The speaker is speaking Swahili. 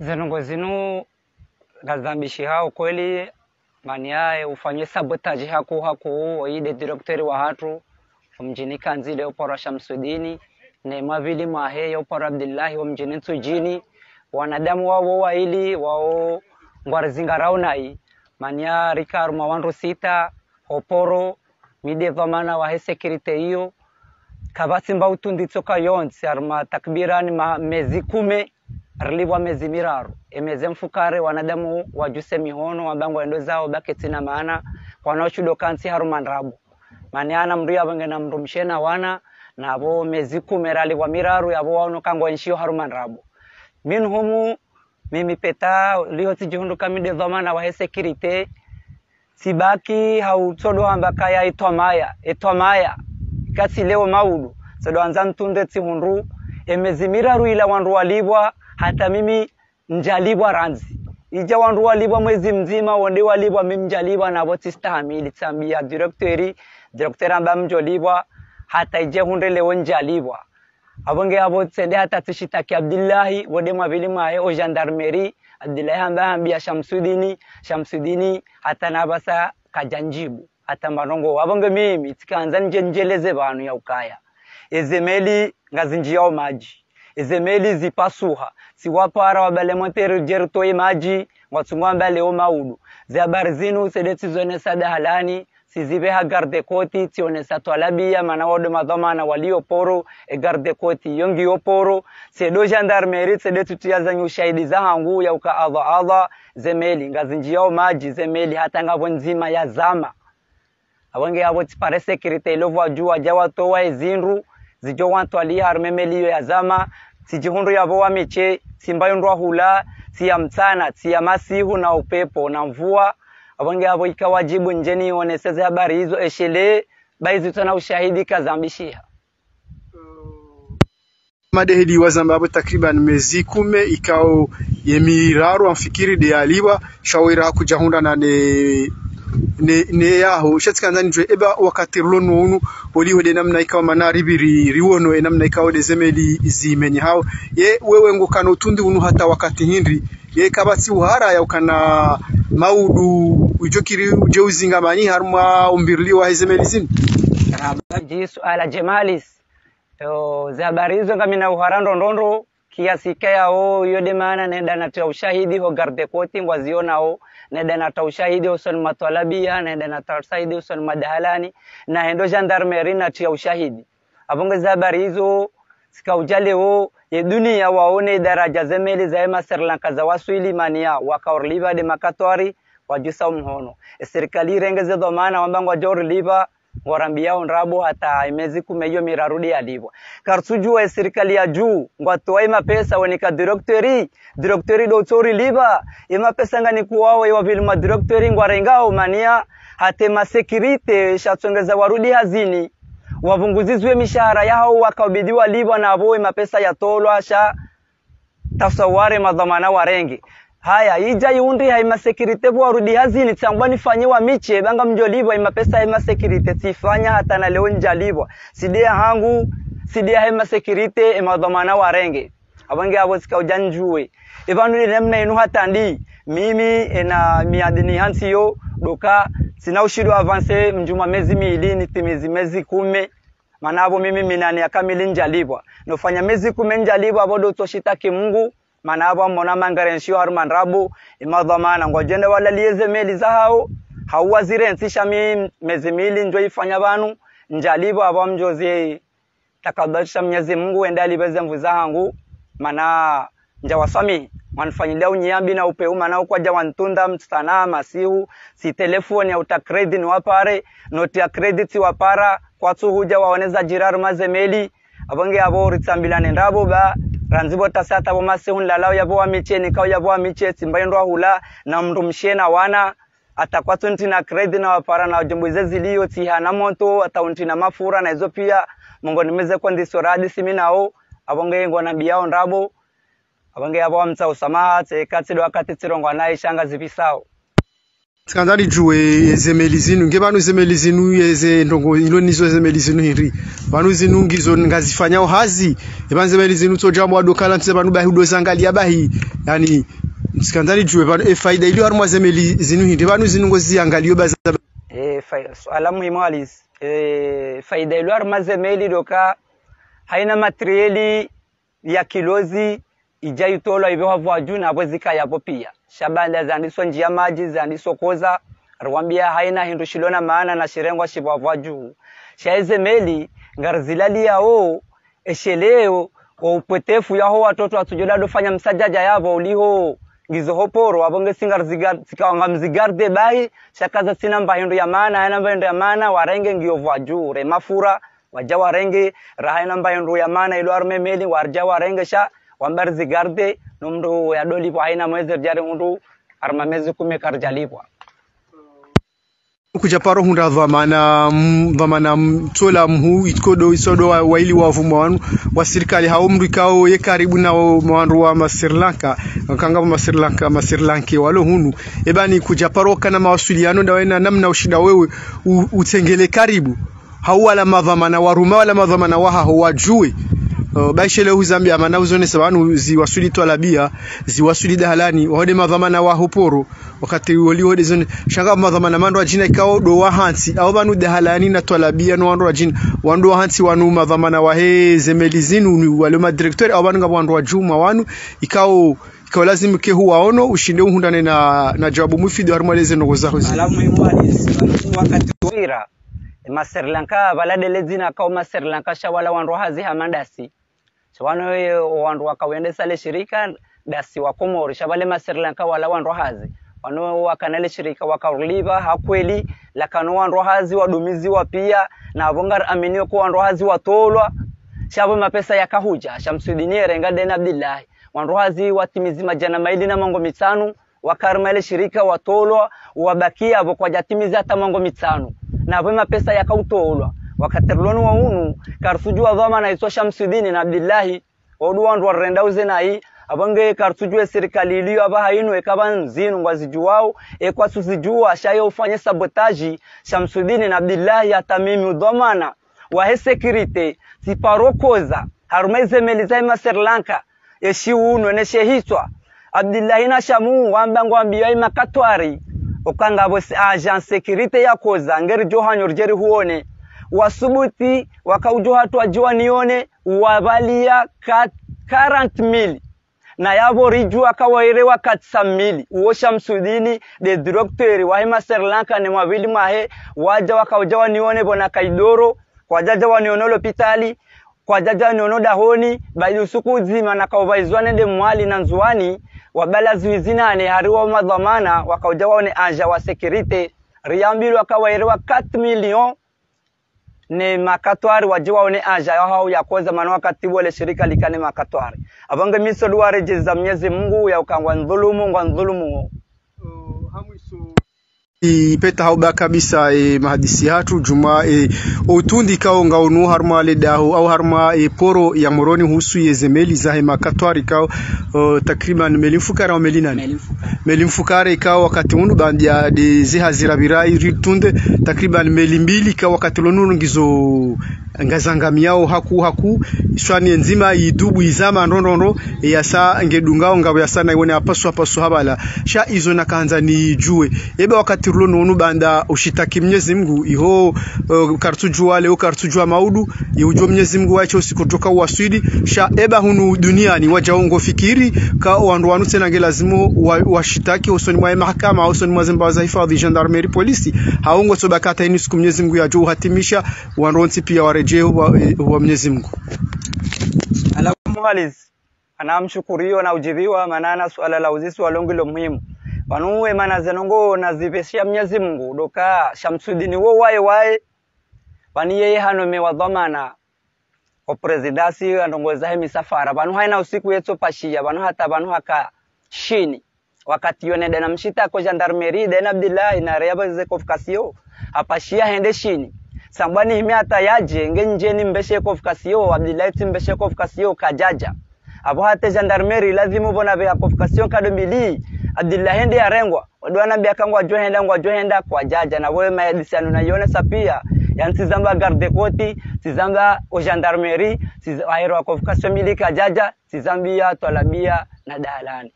zinongo zinu gazambishi hao kweli maniae ufanye sabotage haku haku oide direktori wa hatu mjini kanzile para Shamsudini ne mavili mahe upora Abdullahi wa mjini tujini wanadamu wao waili wao ngwarizingarau nai mania rikaru mawandu sita oporo mide dhamana wahe sekirite hiyo kavatsimba utunditsoka yonzi aruma takbirani mezi kume ariliwa mezi miraru. Emeze mfukare wanadamu wajuse mihono wabango endo zao baketina maana. Wanaoshudo kansi haruma ndrabu maniana mndu yavange na mndu mshena wana navo mezi kumerali wa miraru yavo wano kango enshio haruma ndrabu min humu mimi peta liho tijihunduka mide dhamana wahe sekirite. Sibaki hautsodo hamba ya itwamaya itwamaya kasi leo maudu. Sado anza ntunde tsihundu emezi miraru ila wandu walibwa hata mimi njalibwa ranzi. Ija wandu walibwa mwezi mzima wonde walibwa mimi njalibwa navo tistahamili tsambia direktori direktori amba mjolibwa hata ije hunde leo njalibwa. Abonge abo tsende hata tishitaki abdillahi wode mabili mwaye o gendarmerie. Abdillahi amba ambia shamsudini shamsudini hata nabasa kajanjibu hata marongo. Abonge mimi tikaanza nje njeleze vanu ya ukaya. Ezemeli ngazinjiyao maji ezemeli zipasuha. Siwapara wabalemotere jerutoi maji ngwatsungwamba leo maudu zihabari zinu sedetsizonesa dahalani siziveha garde koti tionesa twalabiya mana wodo madhamana walio poro e garde koti yongi yo poro. Sedo gendarmerie sede tutiazanyi ushahidi za hangu adha adha zemeli. Ngazinjiyao maji zemeli hata ngavo nzima ya zama. Awange avo tsipare sekirite ilovo ajua jawa towa ezindu zijo wantwalia harumemeliyo ya zama sijihundu yavo wamiche simbayundwa hula siya mtsana siya masihu na upepo na mvua. Avange avo ikawajibu njeni ioneseze habari hizo eshele baizito na ushahidi kazambishia. Wa wazambabo takriban mezi kume ikao yemiraru amfikiri de aliwa shawira kujahunda na ne ne, ne yaho. Shatsikandani jwe eba wakati lono unu oli de namna ikawa manari biri riwono e namna ikawa de zemeli zimenye hao. Ye wewe ngo kano tundi unu hata wakati hindri ye kabati uhara ya ukana maudu ujokiri uje uzinga mani harma umbirli wa zemeli zin jisu ala jemalis. Yo zabari hizo na uhara ndondondo kiasi o yode maana nenda natia ushahidi ho garde koti ngwazionao nenda nata ushahidi uson matwalabia nenda nata ushahidi uson madahalani na hendo gendarmerie natia ushahidi. Abonge habari hizo sikaujalewo ye dunia waone daraja zemeli za ema Sri Lanka za waswili mania wakaorliva de makatwari wajusa umhono. E serikali rengeze dhamana wambangwa jorliva ngorambiao nrabo hata imezi kumeyo mirarudi alibwa karsuju wa serikali ya juu ngwatoa ima pesa wenika directori directori do tori liba ima pesa ngani kuwao iwa vile ma directori ngwarengao mania hate ma security shatsongeza warudi hazini. Wavunguzizwe mishahara yao wakabidiwa liba na avo ima pesa yatolwa sha. Tasaware madhamana warenge haya ija iundi haima security warudi hazini tsangwa nifanyiwa miche banga mjolibwa ima pesa haima security tifanya hata na leo njalibwa sidia hangu sidia haima security ima dhamana warenge abange abo sikaujanjue ivanu ni namna inu hata ndi. Mimi ena miadini hansiyo doka sina ushido avanse mjuma mezi miili nitimizi mezi kume. Manabo mimi minani akamili njalibwa nofanya mezi kume njalibwa abodo toshitaki Mungu manabo mona mangarensio haruman rabu imadhamana ngojende wala lieze meli za hao hauwa zirensisha mi mezi mili njo ifanya banu njalibo abo mjozi takabalisha Mwenyezi Mungu enda libeze mvuza hangu. Mana njawasami wanfanyilia unyambi na upeu mana kwa jawantunda mstana masihu si telefoni au takredi ni wapare noti ya credit wapara kwa huja waoneza jiraru mazemeli abange abo ritsambilane ndabo ba ranzibo tasata bo masehun lalao yabo wa micheni kao yabo wa miche simbaindwa hula na mndu mshena wana atakuwa tunti na kredi na wapara na jumbuize zilio tihana moto ataunti na mafura na hizo pia. Mungo nimeze kwa ndisoradi simi nao abonge ngo nambiao ndabo abonge abo amtsa usamaha tse katsido wakati tirongwa naye shanga zipisao skandali juwe ezemeli zinu nge vanu zemeli zinu yeze ndongo ilo nizo zemeli zinu hiri vanu zinu ngizo ngazifanyao hazi evan zemeli zinu tojambo adokala ntse vanu bahi udozangalia bahi. Yani skandali juwe vanu e faida iliyo harumwa zemeli zinu hiri vanu zinu ngoziangalio baza e, swala muhimu alis e, faida ilo haruma zemeli doka haina materieli ya kilozi ijaitolwa ivyo havwa juu navo zikayapo pia shabanda zandiso njia maji zandiso koza. Rwambia haina hindu shilona maana na shirengwa shivavwa juu. Shaize meli ngarzilali yao esheleo wa upotefu yaho watoto atujola dofanya msajaja yavo uliho. Ngizohoporo abonge sikawanga mzigarde bahi shakaza sina mbahindu ya maana haina mbahindu ya maana warenge ngiovwa juu. Remafura waja warenge rahaina mbahindu ya maana ilo arme meli warja warenge sha wambar zigarde numdu ya dolipo haina mwezi jari undu arma mezi kumi karjalipwa kuja paro hunda vamana vamana mtola mhu itkodo isodo wa, waili wa vumo wanu wa serikali hao mndu ikao ye karibu na mwandu wa Sri Lanka kanga wa Sri Lanka ma Sri Lanka walo hunu. Ebani kuja paro kana mawasiliano na namna ushida wewe utengele karibu. Hau wala mavamana waruma wala mavamana waha wajue Uh, baishele uzambia mana uzone sabanu ziwasuli twalabia ziwasuli dahalani wahode madhamana wa hoporo wakati wali hode zone shanga madhamana mando ajina ikao do wa hansi au banu dahalani na twalabia no wando ajina wando wa hansi wanu madhamana wa he zemelizinu wale ma director au banu ngabo wando wa juma wanu ikao ikao lazima ke huwa ono ushinde uhundane na na jawabu mufido harmaleze no gozaho alamu imwalis wakati wira ma Sri Lanka baladele zina kao ma Sri Lanka shawala wando hazi hamadasi shawano wandu wakawendesa le shirika dasi wa Komoro shabale ma Sri Lanka wala wandu hazi. Wano wakanale shirika wakaruliva hakweli lakano wandu hazi wadumiziwa pia na aminiwe kwa wandu hazi watolwa. Shabo mapesa yakahuja shamsudiniere ngadena Abdillahi. Wandu hazi watimizi majana maili na mango mitano wakarma ile shirika watolwa wabakia avo kwa jatimizi hata mango mitano na avo mapesa yakautolwa wakaterloni wa unu karsujua dhama na iso shamsudini na Abdillahi odu wandu uze nai abange karsujue serikali iliyo aba hainu ekaba nzinu ngwazijuwao ekwa suzijua shayo ufanye sabotaji shamsudini na Abdillahi hata mimi udhamana wa he security siparokoza harumeze meliza ma Sri unu eneshe shehiswa. Abdillahi na shamu wamba ngwambia makatwari. Okanga bo agent ya yakoza ngeri johanyo rijeri huone wasubuti wakaujoha twajua nione wabalia kat 40 mili. Na yabo riju akawaerewa katsa mili. Uosha msudini de directeur wa hema Sri Lanka ne mawili mahe waja wakaujawa nione bona kaidoro kwa kwajaja wanione kwa jaja niono dahoni baidi usuku zima na kaubaizwane de mwali na nzuani wabala zuizinane hariwa madhamana wakaujawa ne anja wa security riambilo wakawaerewa 4 million ne makatwari wajiwa ni aja hao ya kweza maana wakati wale shirika likane makatwari. Abange miso duwa jeza mnyezi Mungu ya ukangwa ndhulumu ngwa ndhulumu ipeta hauba kabisa e, mahadisi hatu juma e, utundi kao ngaunu harma le dahu au harma e, poro ya moroni husu yezemeli zahe makatwari kao uh, takriban melimfukara au melinani melimfukara ikao wakati unu bandia de ziha zirabirai ritunde takriban meli mbili kao wakati lonunu ngizo ngazangamiao haku haku swani nzima idubu izama ndondondo ya yasa ngedungao ngabo yasa na ione apaso apaso habala. Sha izo na kanza ni jue. Ebe wakati rulo nonu banda ushitaki Mwenyezi Mungu iho uh, kartujua leo kartujua maudu iujo Mwenyezi Mungu wacho usikutoka waswidi sha eba hunu duniani wajaongo fikiri ka wandu wanu tena ngelazimu washitaki wa usoni mwa mahakama usoni mwa zimba za hifadhi gendarmerie polisi. Haongo sobakata ini siku Mwenyezi Mungu yajo hatimisha wanronti pia warejee wa, wa Mwenyezi Mungu. Alamuhaliz anamshukuriwa na ujibiwa manana swala la uzisi walongi lo muhimu. Wanuwe mana zenongo naziveshia Mwenyezi Mungu doka Shamsudini wo wae wae. Wani yeye hano mewa dhamana o presidasi hemi misafara. Banu haina usiku yetu pashia banu hata banu haka shini. Wakati yone dena mshita ko gendarmerie dena Abdullah na reba ze kofkasio apashia hende shini sambani himi hata yaje ngenjeni mbeshe kofkasio Abdullah timbeshe kofkasio kajaja. Abo hata gendarmerie lazimu bona be kofkasio kadomili abdillahi ndi arengwa wadwana bia kangwa johenda ngwa johenda kwa jaja. Na wewe maedisiano naiona sapia yani tizamba garde koti sizamba gendarmerie tizamba convocation milika jaja sizambia twalabia na dalani